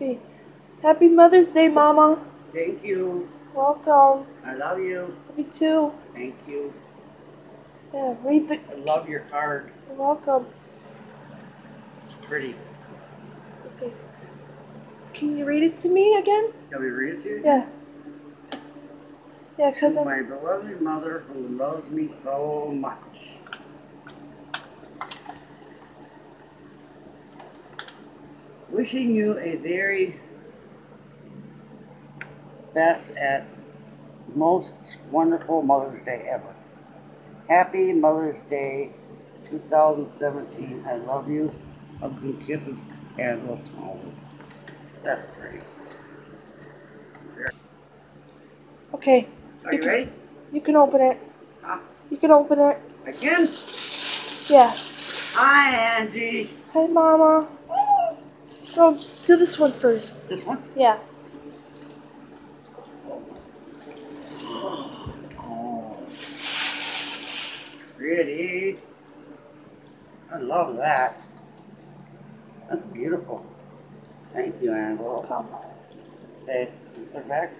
Okay. Happy Mother's Day, Mama. Thank you. Welcome. I love you. Me too. Thank you. Yeah, read the. I love your card. You're welcome. It's pretty. Okay. Can you read it to me again? Can we read it to you? Yeah. Yeah, cause I'm. my beloved mother who loves me so much. Wishing you a very best at most wonderful Mother's Day ever. Happy Mother's Day 2017. I love you. Hugs and kisses, Angela Smallwood. That's pretty. Okay. Are you ready? You can open it. Huh? You can open it. Again? Yeah. Hi, Angie. Hi, Mama. Oh, do this one first. This one? Yeah. Oh, pretty. I love that. That's beautiful. Thank you, Angela. Come. Okay, put it back.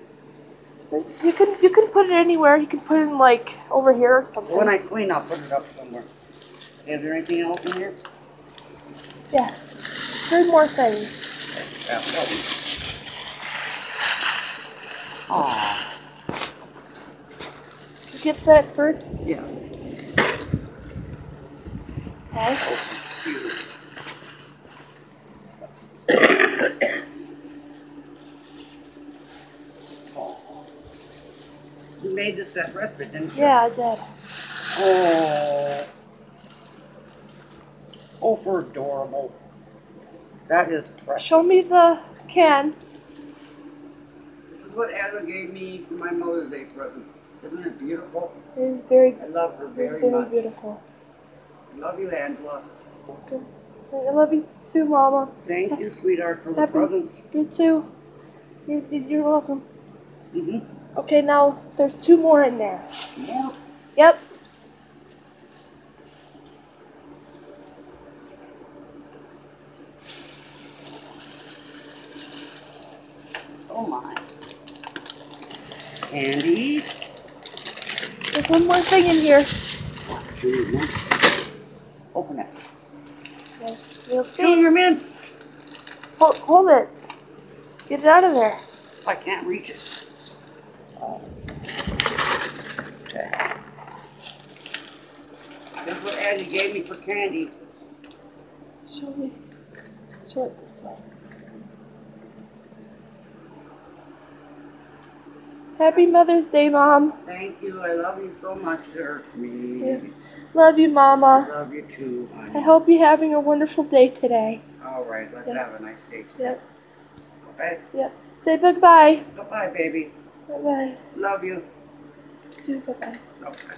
You can you can put it anywhere. You can put it in like over here or something. When I clean, I'll put it up somewhere. Is there anything else in here? yeah. Three more things. Aw, You get that first. yeah. Okay. You made this separate, but didn't you? Yeah, I did. Oh. Oh, for adorable. That is precious. Show me the can. This is what Anna gave me for my Mother's Day present. Isn't it beautiful? It is very, I love her very, very much. beautiful. Love you, Angela. Good. I love you too, Mama. Thank you, sweetheart, for the presents. You too. You, you're welcome. Mm-hmm. Okay, now there's two more in there. More. Yep. Oh my. Candy. There's one more thing in here. Two. Open it. Yes, you'll see. your mints. Hold, hold it. Get it out of there. I can't reach it. Okay. Is what Angie gave me for candy. Show me. Show it this way. Happy Mother's Day, Mom. Thank you. I love you so much. It hurts me. Yeah. Love you, I Mama. love you too, honey. I hope you're having a wonderful day today. All right, let's Yeah. have a nice day today. Yep. Okay? Yep. Say bye-bye. Goodbye, baby. Bye-bye. Love you. Do bye-bye. Okay.